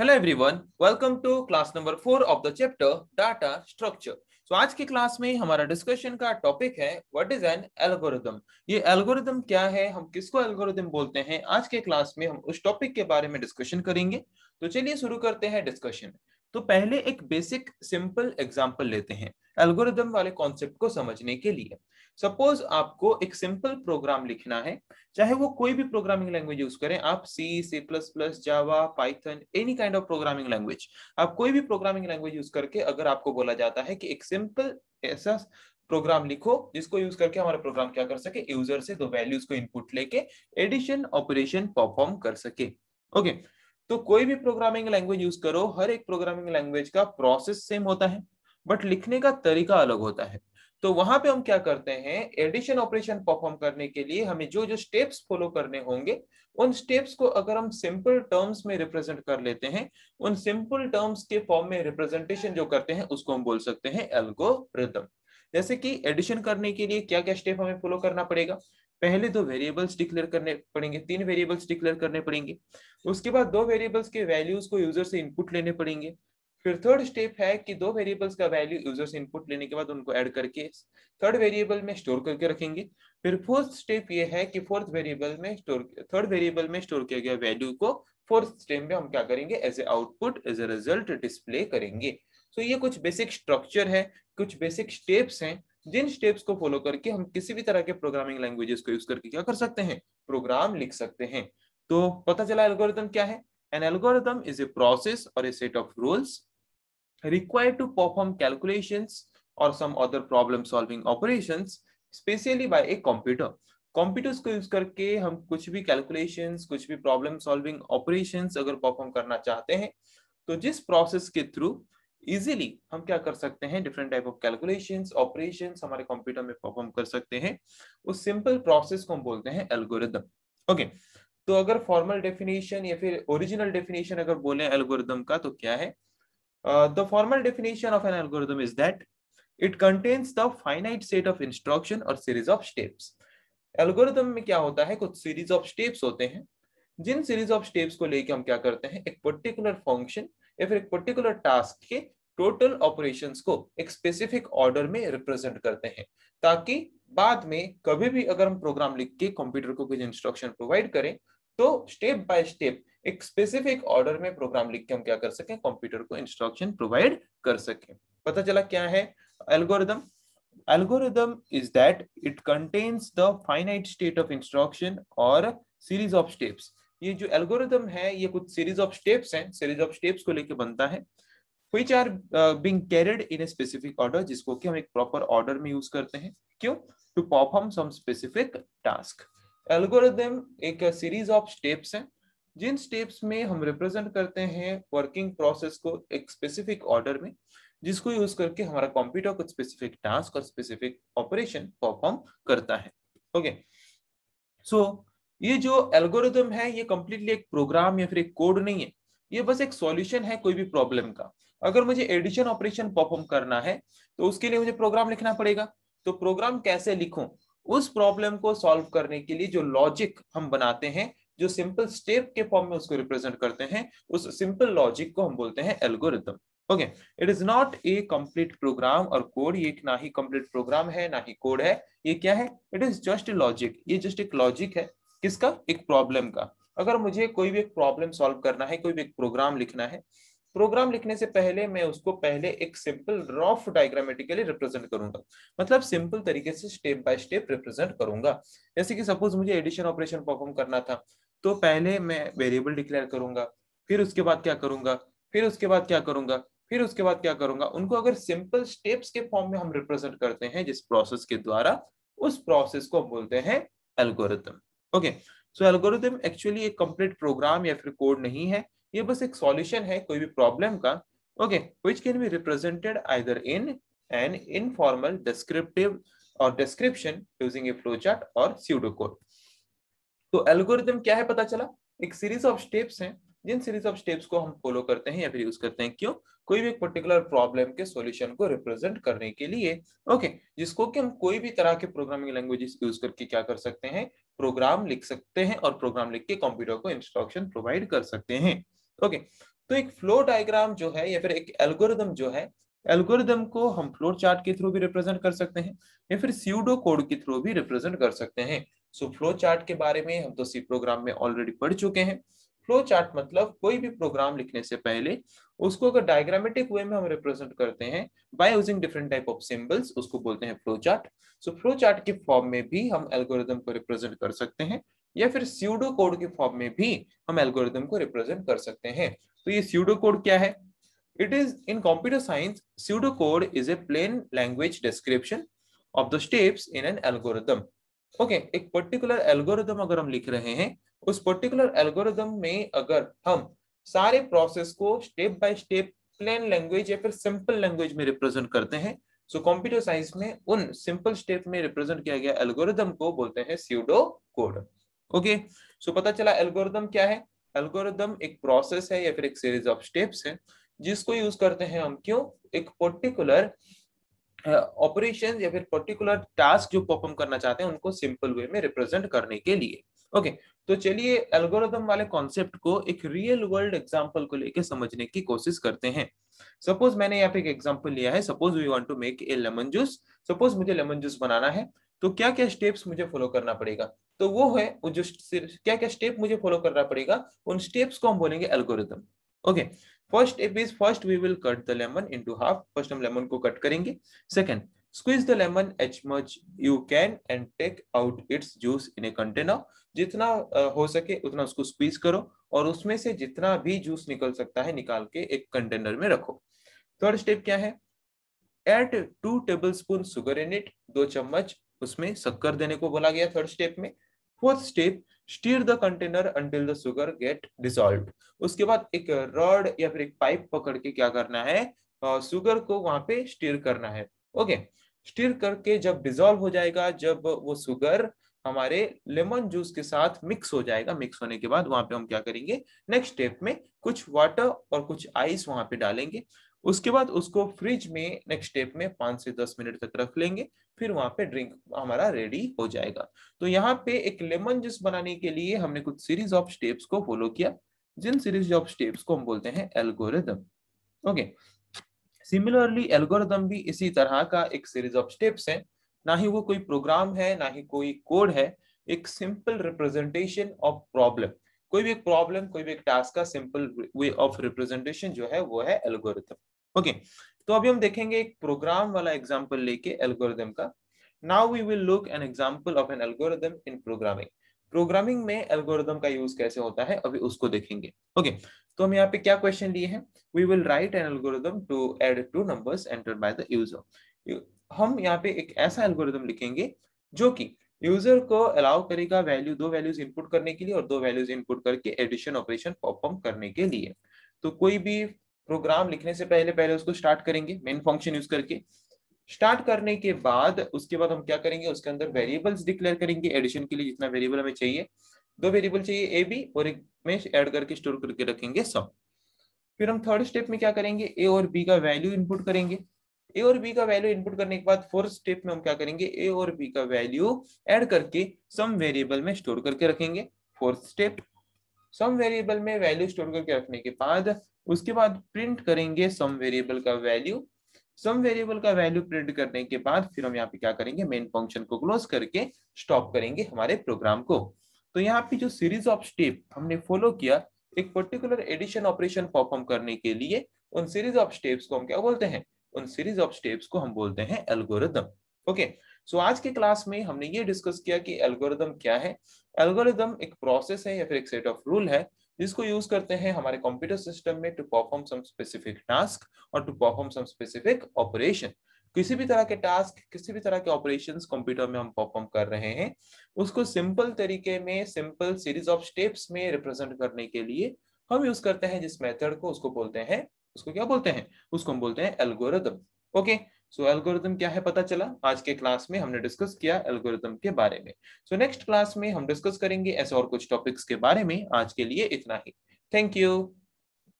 Hello everyone welcome to class number four of the chapter data structure so आज की class में हमारा discussion का टॉपिक है व्हाट इज़ एन एल्गोरिदम ये एल्गोरिदम क्या है? हम किसको एल्गोरिदम बोलते हैं? आज के क्लास में हम उस टॉपिक के बारे में डिस्कशन करेंगे। तो चलिए शुरू करते हैं डिस्कशन तो पहले एक बेसिक सिंपल एग्ज़ाम्पल लेते हैं एल्गोरिदम वाले कॉन्सेप्ट को समझने के लिए। सपोज़ आपको एक सिंपल प्रोग्राम लिखना है, चाहे वो कोई भी प्रोग्रामिंग लैंग्वेज यूज़ करें, आप C C plus plus Java Python any kind of programming language आप कोई भी प्रोग्रामिंग लैंग्वेज यूज़ करके अगर आपको बोला जाता है कि एक सिंपल ऐसा प्रोग्राम लिखो, जिसको यूज़ करके हमारा प्रोग्राम क्या कर सके यूज़र से दो वैल्यूज़ को इनपुट लेके एडिशन ऑपरेशन परफॉर्म कर सके। ओके तो कोई भी प्रोग्रामिंग लैंग्वेज यूज़ करो, हर एक प्रोग्रामिंग लैंग्वेज का प्रोसेस सेम होता है बट लिखने का तरीका अलग होता है। तो वहाँ पे हम क्या करते हैं एडिशन ऑपरेशन परफॉर्म करने के लिए हमें जो जो स्टेप्स फॉलो करने होंगे, उन स्टेप्स को अगर हम सिंपल टर्म्स में रिप्रेजेंट कर लेते हैं, उन सिंपल टर्म्स के फॉर्म में रिप्रेजेंटेशन जो करते हैं, उसको हम बोल सकते हैं एल्गोरिथम जैसे कि एडिशन करने के लिए क्या क्या स्टेप हमें फॉलो करना पड़ेगा? पहले दो वेरिएबल्स डिक्लेयर करने पड़ेंगे, तीन वेरिएबल्स डिक्लेयर करने पड़ेंगे। उसके बाद दो वेरिएबल्स के वैल्यूज़ को यूज़र से इनपुट लेने पड़ेंगे। फिर थर्ड स्टेप है कि दो वेरिएबल्स का वैल्यू यूज़र से इनपुट लेने के बाद उनको ऐड करके थर्ड वेरिएबल में स्टोर करके रखेंगे। फिर फोर्थ स्टेप ये है कि फोर्थ वेरिएबल में स्टोर थर्ड वेरिएबल में स्टोर किया गया वैल्यू को फोर्थ स्टेप में हम क्या करेंगे? As a output as a result display करेंगे। सो so ये कुछ बेसिक स्ट्रक्चर है, कुछ बेसिक स्टेप्स हैं। जिन स्टेप्स को फॉलो करके हम किसी भी तरह के प्रोग्रामिंग लैंग्वेजेस को यूज़ करके क्या कर सकते हैं? प्रोग्राम लिख सकते हैं। तो पता चला एल्गोरिथम क्या है? An algorithm is a process or a set of rules required to perform calculations or some other problem solving operations, specially by a computer. Computers को यूज़ करके हम कुछ भी कैलकुलेशंस कुछ भी प्रॉब्लम सॉल्विंग ऑपरेशंस अगर परफॉर्म करना चाहते हैं तो जिस प्रोसेस के थ्रू इजीली हम क्या कर सकते हैं? Different type of calculations operations हमारे कंप्यूटर में परफॉर्म कर सकते हैं। उस सिंपल प्रोसेस को हम बोलते हैं एल्गोरिदम ओके तो अगर फॉर्मल डेफिनेशन या फिर ओरिजिनल डेफिनेशन अगर बोले एल्गोरिदम का तो क्या है? the formal definition of an algorithm is that it contains the finite set of instruction or series of steps. Algorithm में क्या होता है? कुछ सीरीज़ ऑफ़ स्टेप्स होते हैं। जिन सीरीज़ ऑफ़ स्टेप्स को लेके हम क्या करते हैं? एक पर्टिकुलर फ़ंक्शन या फिर एक पर्टिकुलर टास्क के टोटल ऑपरेशंस को एक स्पेसिफिक ऑर्डर में रिप्रेजेंट करते हैं, ताकि बाद में कभी भी अगर हम प्रोग्राम लिख के कंप्यूटर को कुछ इंस्ट्रक्शन प्रोवाइड करें तो स्टेप बाय स्टेप एक स्पेसिफिक ऑर्डर में प्रोग्राम लिख के हम क्या कर सकें कंप्यूटर को इंस्ट्रक्शन प्रोवाइड कर सकें। पता चला क्या है? Algorithm algorithm is that it contains the finite state of instruction or series of steps ये जो एल्गोरिदम है ये कुछ सीरीज़ ऑफ़ स्टेप्स हैं सीरीज़ ऑफ़ स्टेप्स को लेके बनता है are uh, being carried in a specific order जिसको कि हम एक प्रॉपर ऑर्डर में यूज़ करते हैं। क्यों? To perform some specific task algorithm एक सीरीज़ ऑफ़ स्टेप्स है जिन स्टेप्स में हम रिप्रेजेंट करते हैं वर्किंग प्रोसेस को एक स्पेसिफिक ऑर्डर में जिसको यूज़ करके हमारा कंप्यूटर कुछ स्पेसिफिक टास्क और स्पेसिफिक ऑपरेशन परफॉर्म करता है। ओके सो ये जो एल्गोरिदम है, ये कंप्लीटली एक प्रोग्राम या फिर एक कोड नहीं है। ये बस एक सॉल्यूशन है कोई भी प्रॉब्लम का। अगर मुझे एडिशन ऑपरेशन परफॉर्म करना है तो उसके लिए मुझे प्रोग्राम लिखना पड़ेगा। तो प्रोग्राम कैसे लिखूं? उस प्रॉब्लम को सॉल्व करने के लिए जो लॉजिक हम बनाते हैं, जो सिंपल स्टेप के फॉर्म में उसको रिप्रेजेंट करते हैं, उस सिंपल लॉजिक को हम बोलते हैं algorithm okay it is not a complete program or code ये ना ही कंप्लीट प्रोग्राम है, ना ही कोड है। ये क्या है? इट इज़ जस्ट लॉजिक ये जस्ट एक लॉजिक है। किसका? एक प्रॉब्लम का। अगर मुझे कोई भी एक प्रॉब्लम सॉल्व करना है, कोई भी एक प्रोग्राम लिखना है प्रोग्राम लिखने से पहले मैं उसको पहले एक सिंपल रॉफ डायग्रामेटिकली रिप्रेजेंट करूँगा। मतलब सिंपल तरीके से स्टेप बाय स्टेप रिप्रेजेंट करूँगा। जैसे कि सपोज़ मुझे एडिशन ऑपरेशन परफॉर्म करना था तो पहले मैं वेरिएबल डिक्लेयर करूँगा, फिर उसके बाद क्या करूँगा, फिर उसके बाद क्या करूँगा, फिर उसके बाद क्या करूँगा, उनको अगर सिंपल स्टेप्स के फॉर्म में हम रिप्रेजेंट करते हैं, जिस प्रोसेस के द्वारा, उस प्रोसेस को बोलते हैं algorithm okay so algorithm actually एक कंप्लीट प्रोग्राम या फिर कोड नहीं है, ये बस एक सॉल्यूशन है, कोई भी प्रॉब्लम का। Okay which can be represented either in an informal descriptive or description using a flow chart or pseudo code तो एल्गोरिथम क्या है पता चला? एक सीरीज़ ऑफ़ स्टेप्स हैं। जिन सीरीज़ ऑफ़ स्टेप्स को हम फॉलो करते हैं या फिर यूज़ करते हैं क्यों? कोई भी एक पर्टिकुलर प्रॉब्लम के सॉल्यूशन को रिप्रेजेंट करने के लिए ओके okay, जिसको कि हम कोई भी तरह के प्रोग्रामिंग लैंग्वेजेस यूज़ करके क्या कर सकते हैं? प्रोग्राम लिख सकते हैं और प्रोग्राम लिख के कंप्यूटर को इंस्ट्रक्शन प्रोवाइड कर सकते हैं ओके okay, तो एक फ्लो डायग्राम जो है या फिर एक एल्गोरिदम जो है एल्गोरिदम को हम फ्लोर चार्ट के थ्रू भी रिप्रेजेंट कर सकते हैं या फिर सीडो कोड के थ्रू भी रिप्रेजेंट कर सकते हैं। सो फ्लो चार्ट के बारे में हम तो सी प्रोग्राम में ऑलरेडी पढ़ चुके हैं। फ्लो चार्ट मतलब कोई भी प्रोग्राम लिखने से पहले उसको अगर डायग्रामेटिक वे में हम रिप्रेजेंट करते हैं by using different type of symbols उसको बोलते हैं flow chart so flow chart के फॉर्म में भी हम एल्गोरिदम को रिप्रेजेंट कर सकते हैं, या फिर स्यूडो कोड के फॉर्म में भी हम एल्गोरिदम को रिप्रेजेंट कर सकते हैं। तो ये स्यूडो कोड क्या है? It is in computer science pseudo code is a plain language description of the steps in an okay, एक पर्टिकुलर एल्गोरिदम अगर हम लिख रहे हैं, उस पर्टिकुलर एल्गोरिदम में अगर हम सारे प्रोसेस को step by step plain language या फिर सिंपल लैंग्वेज में रिप्रेजेंट करते हैं सो कंप्यूटर साइंस में उन सिंपल स्टेप में रिप्रेजेंट किया गया एल्गोरिदम को बोलते हैं स्यूडो कोड ओके? सो पता चला एल्गोरिदम क्या है? एल्गोरिदम एक प्रोसेस है या फिर एक सीरीज़ ऑफ़ स्टेप्स है, जिसको यूज़ करते हैं हम क्यों? एक पर्टिकुलर ऑपरेशन uh, या फिर पर्टिकुलर टास्क जो परफॉर्म करना चाहते हैं उनको सिंपल वे में रिप्रेजेंट करने के लिए। ओके okay, तो चलिए एल्गोरिदम वाले कॉन्सेप्ट को एक रियल वर्ल्ड एग्जांपल को लेके समझने की कोशिश करते हैं। सपोज़ मैंने यहाँ पे एक एग्जांपल लिया है। Suppose we want to make a lemon juice suppose मुझे लेमन जूस बनाना है तो क्या क्या स्टेप्स मुझे फॉलो करना पड़ेगा? तो वो है वो जो क्या क्या स्टेप मुझे फॉलो करना पड़ेगा उन स्टेप्स को हम बोलेंगे algorithm okay first step is first we will cut the lemon into half first हम लेमन को कट करेंगे। Second squeeze the lemon as much you can and take out its juice in a container. जितना हो सके उतना उसको squeeze करो और उसमें से जितना भी जूस निकल सकता है निकाल के एक कंटेनर में रखो। थर्ड स्टेप क्या है? Add two table spoon sugar in it दो चम्मच उसमें शक्कर देने को बोला गया थर्ड स्टेप में। Fourth step stir the container until the sugar get dissolve उसके बाद एक रॉड या फिर एक पाइप पकड़ के क्या करना है? सुगर को वहाँ पे स्टीर करना है। ओके स्टीर करके जब डिजोल्व हो जाएगा, जब वो सुगर हमारे लेमन जूस के साथ मिक्स हो जाएगा मिक्स होने के बाद वहाँ पे हम क्या करेंगे? नेक्स्ट स्टेप में कुछ वाटर और कुछ आइस वहाँ पे डालेंगे। उसके बाद उसको फ्रिज में नेक्स्ट स्टेप में पाँच से दस मिनट तक रख लेंगे, फिर वहाँ पे ड्रिंक हमारा रेडी हो जाएगा। तो यहाँ पे एक लेमन जूस बनाने के लिए हमने कुछ सीरीज़ ऑफ़ स्टेप्स को फॉलो किया। जिन सीरीज़ ऑफ़ स्टेप्स को हम बोलते हैं एल्गोरिदम ओके सिमिलरली एल्गोरिदम भी इसी तरह का एक सीरीज़ ऑफ़ स्टेप्स है। ना ही वो कोई प्रोग्राम है, ना ही कोई कोड है। एक सिंपल रिप्रेजेंटेशन ऑफ़ प्रॉब्लम कोई भी एक प्रॉब्लम कोई भी एक टास्क का सिंपल वे ऑफ़ रिप्रेजेंटेशन जो है, वो है एल्गोरिथम ओके तो अभी हम देखेंगे एक प्रोग्राम वाला एग्जांपल लेके एल्गोरिदम का. Now we will look an example of an algorithm in programming programming में एल्गोरिदम का यूज़ कैसे होता है, अभी उसको देखेंगे. Okay okay. तो हम यहाँ पे क्या क्वेश्चन लिए हैं? We will write an algorithm to add two numbers entered by the user हम यहाँ पे एक ऐसा एल्गोरिदम लिखेंगे, जो कि यूज़र को अलाउ करेगा वैल्यू दो वैल्यूज़ इनपुट करने के लिए और दो वैल्यूज़ इनपुट करके एडिशन ऑपरेशन परफॉर्म करने के लिए। तो कोई भी प्रोग्राम लिखने से पहले पहले उसको स्टार्ट करेंगे मेन फ़ंक्शन यूज़ करके। स्टार्ट करने के बाद, उसके बाद हम क्या करेंगे, उसके अंदर वेरिएबल्स डिक्लेयर करेंगे एडिशन के लिए जितना वेरिएबल हमें चाहिए। दो वेरिएबल चाहिए ए बी और एक में ऐड करके स्टोर करके रखेंगे सब। फिर हम थर्ड स्टेप में क्या करेंगे ए और बी का वैल्यू इनपुट करेंगे। ए और बी का वैल्यू इनपुट करने के बाद फोर्थ स्टेप में हम क्या करेंगे? ए और बी का वैल्यू ऐड करके सम वेरिएबल में स्टोर करके रखेंगे। फोर्थ स्टेप सम वेरिएबल में वैल्यू स्टोर करके रखने के बाद उसके बाद प्रिंट करेंगे सम वेरिएबल का वैल्यू सम वेरिएबल का वैल्यू प्रिंट करने के बाद फिर हम यहाँ पे क्या करेंगे? मेन फ़ंक्शन को क्लोज करके स्टॉप करेंगे हमारे प्रोग्राम को। तो यहाँ पे जो सीरीज़ ऑफ़ स्टेप हमने फॉलो किया, एक पर्टिकुलर एडिशन ऑपरेशन परफॉर्म करने के लिए उन सीरीज़ ऑफ़ स्टेप्स को हम क्या बोलते हैं? उन सीरीज़ ऑफ़ स्टेप्स को हम बोलते हैं एल्गोरिदम ओके सो आज के क्लास में हमने ये डिस्कस किया कि एल्गोरिदम क्या है। एल्गोरिदम एक प्रोसेस है या फिर एक सेट ऑफ़ रूल है, जिसको यूज़ करते हैं हमारे कंप्यूटर सिस्टम में to perform some specific task और to perform some specific operation किसी भी तरह के टास्क किसी भी तरह के ऑपरेशंस कंप्यूटर में हम परफॉर्म कर रहे हैं, उसको सिंपल तरीके में सिंपल सीरीज़ ऑफ़ स्टेप्स में रिप्रेजेंट करने के लिए हम यूज़ करते हैं जिस मेथड को उसको बोलते हैं उसको क्या बोलते हैं? उसको हम बोलते हैं एल्गोरिदम ओके सो एल्गोरिदम क्या है पता चला? आज के क्लास में हमने डिस्कस किया एल्गोरिदम के बारे में। सो नेक्स्ट क्लास में हम डिस्कस करेंगे ऐसे और कुछ टॉपिक्स के बारे में आज के लिए इतना ही। Thank you